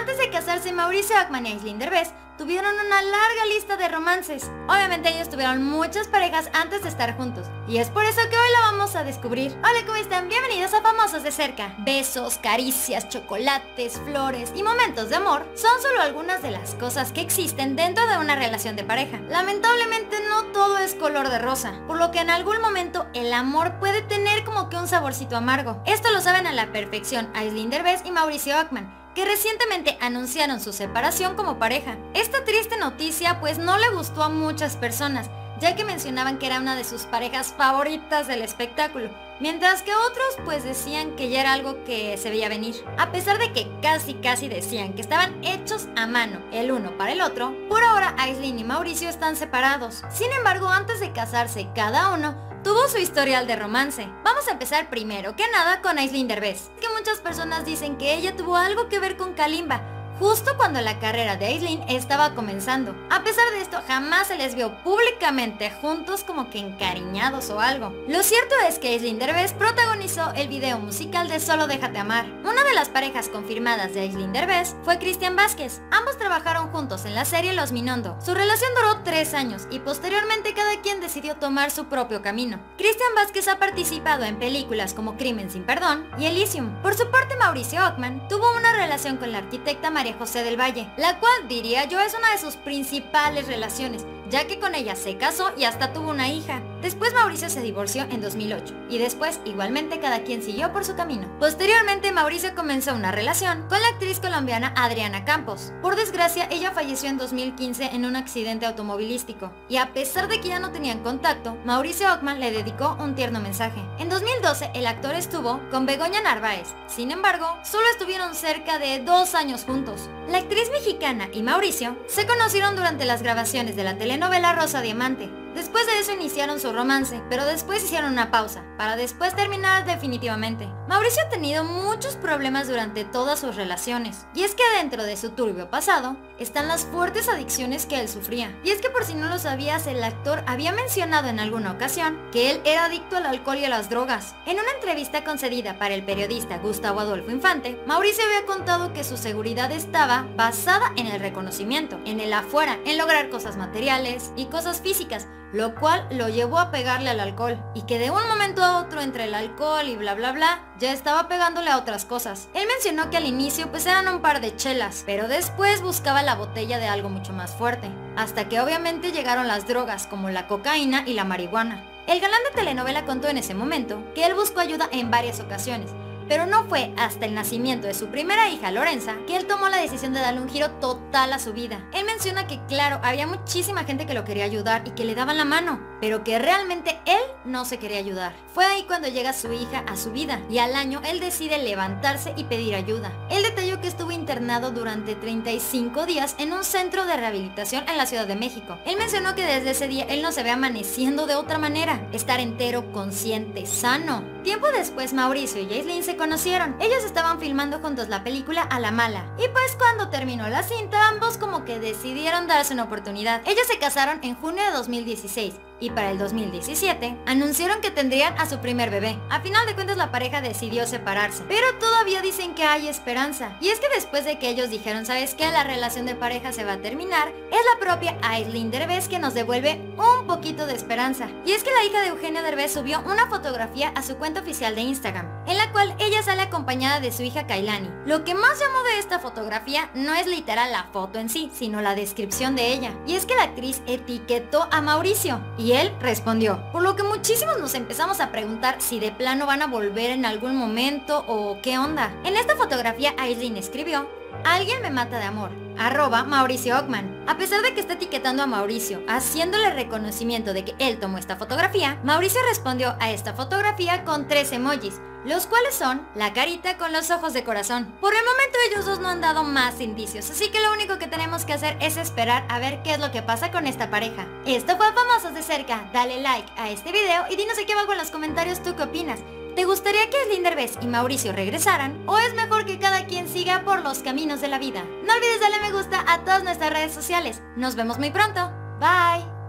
Antes de casarse, Mauricio Ockman y Aislinn Derbez tuvieron una larga lista de romances. Obviamente ellos tuvieron muchas parejas antes de estar juntos. Y es por eso que hoy la vamos a descubrir. Hola, ¿cómo están? Bienvenidos a Famosos de Cerca. Besos, caricias, chocolates, flores y momentos de amor son solo algunas de las cosas que existen dentro de una relación de pareja. Lamentablemente no todo es color de rosa, por lo que en algún momento el amor puede tener como que un saborcito amargo. Esto lo saben a la perfección Aislinn Derbez y Mauricio Ockman que recientemente anunciaron su separación como pareja. Esta triste noticia pues no le gustó a muchas personas, ya que mencionaban que era una de sus parejas favoritas del espectáculo, mientras que otros pues decían que ya era algo que se veía venir. A pesar de que casi casi decían que estaban hechos a mano el uno para el otro, por ahora Aislinn y Mauricio están separados. Sin embargo, antes de casarse cada uno, tuvo su historial de romance. Vamos a empezar primero que nada con Aislinn Derbez, que muchas personas dicen que ella tuvo algo que ver con Kalimba, justo cuando la carrera de Aislinn estaba comenzando. A pesar de esto, jamás se les vio públicamente juntos como que encariñados o algo. Lo cierto es que Aislinn Derbez protagonizó el video musical de Solo Déjate Amar. Una de las parejas confirmadas de Aislinn Derbez fue Cristian Vázquez. Ambos trabajaron juntos en la serie Los Minondo. Su relación duró tres años y posteriormente cada quien decidió tomar su propio camino. Cristian Vázquez ha participado en películas como Crimen sin Perdón y Elysium. Por su parte, Mauricio Ockman tuvo una relación con la arquitecta María José del Valle, la cual diría yo es una de sus principales relaciones, ya que con ella se casó y hasta tuvo una hija. Después Mauricio se divorció en 2008 y después igualmente cada quien siguió por su camino. Posteriormente Mauricio comenzó una relación con la actriz colombiana Adriana Campos. Por desgracia ella falleció en 2015 en un accidente automovilístico y a pesar de que ya no tenían contacto, Mauricio Ockman le dedicó un tierno mensaje. En 2012 el actor estuvo con Begoña Narváez, sin embargo solo estuvieron cerca de dos años juntos. La actriz mexicana y Mauricio se conocieron durante las grabaciones de la telenovela Rosa Diamante, Después de eso iniciaron su romance, pero después hicieron una pausa, para después terminar definitivamente. Mauricio ha tenido muchos problemas durante todas sus relaciones, y es que dentro de su turbio pasado están las fuertes adicciones que él sufría. Y es que por si no lo sabías, el actor había mencionado en alguna ocasión que él era adicto al alcohol y a las drogas. En una entrevista concedida para el periodista Gustavo Adolfo Infante, Mauricio había contado que su seguridad estaba basada en el reconocimiento, en el afuera, en lograr cosas materiales y cosas físicas, lo cual lo llevó a pegarle al alcohol y que de un momento a otro entre el alcohol y bla bla bla ya estaba pegándole a otras cosas. Él mencionó que al inicio pues eran un par de chelas, pero después buscaba la botella de algo mucho más fuerte, hasta que obviamente llegaron las drogas como la cocaína y la marihuana. El galán de telenovela contó en ese momento que él buscó ayuda en varias ocasiones, pero no fue hasta el nacimiento de su primera hija, Lorenza, que él tomó la decisión de darle un giro total a su vida. Él menciona que claro, había muchísima gente que lo quería ayudar y que le daban la mano, pero que realmente él no se quería ayudar. Fue ahí cuando llega su hija a su vida y al año él decide levantarse y pedir ayuda. Él detalló que estuvo internado durante 35 días en un centro de rehabilitación en la Ciudad de México. Él mencionó que desde ese día él no se ve amaneciendo de otra manera, estar entero, consciente, sano. Tiempo después Mauricio y Jaislyn se conocieron. Ellos estaban filmando juntos la película A la Mala. Y pues cuando terminó la cinta, ambos como que decidieron darse una oportunidad. Ellos se casaron en junio de 2016 y para el 2017 anunciaron que tendrían a su primer bebé. A final de cuentas la pareja decidió separarse, pero todavía dicen que hay esperanza. Y es que después de que ellos dijeron, ¿sabes qué? La relación de pareja se va a terminar, es la propia Aislinn Derbez que nos devuelve un poquito de esperanza. Y es que la hija de Eugenio Derbez subió una fotografía a su cuenta oficial de Instagram, en la cual ella sale acompañada de su hija Kailani. Lo que más llamó de esta fotografía no es literal la foto en sí, sino la descripción de ella. Y es que la actriz etiquetó a Mauricio y y él respondió, por lo que muchísimos nos empezamos a preguntar si de plano van a volver en algún momento o qué onda. En esta fotografía Aislinn escribió, Alguien me mata de amor. Arroba Mauricio Ockman. A pesar de que está etiquetando a Mauricio, haciéndole reconocimiento de que él tomó esta fotografía, Mauricio respondió a esta fotografía con tres emojis, los cuales son la carita con los ojos de corazón. Por el momento ellos dos no han dado más indicios, así que lo único que tenemos que hacer es esperar a ver qué es lo que pasa con esta pareja. Esto fue Famosos de Cerca, dale like a este video y dinos aquí abajo en los comentarios tú qué opinas. ¿Te gustaría que Slinderbez y Mauricio regresaran? ¿O es mejor que cada quien siga por los caminos de la vida? No olvides darle me gusta a todas nuestras redes sociales. Nos vemos muy pronto. Bye.